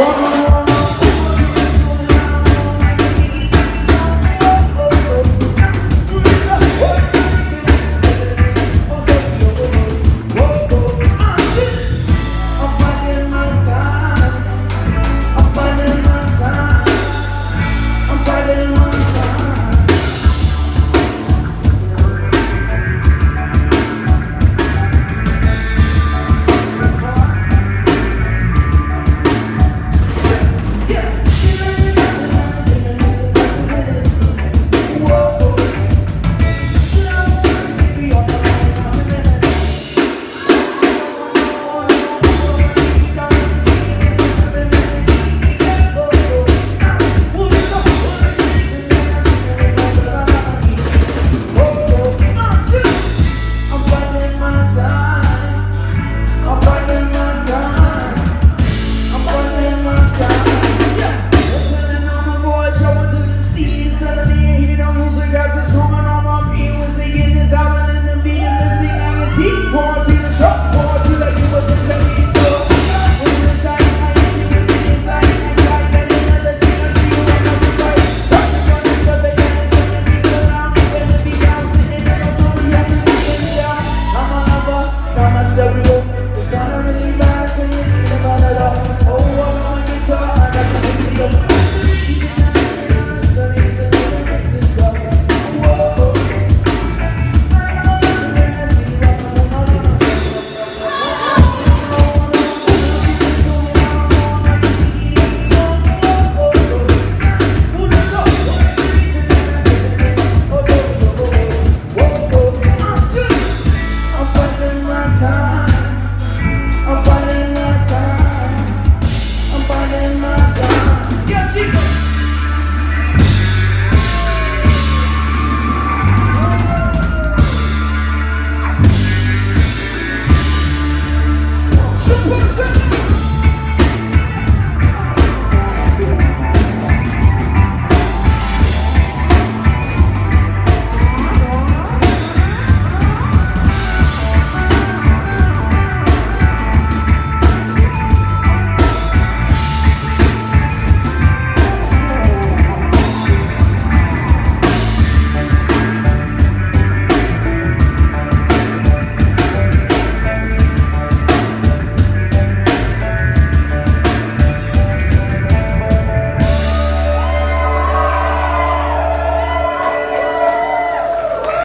One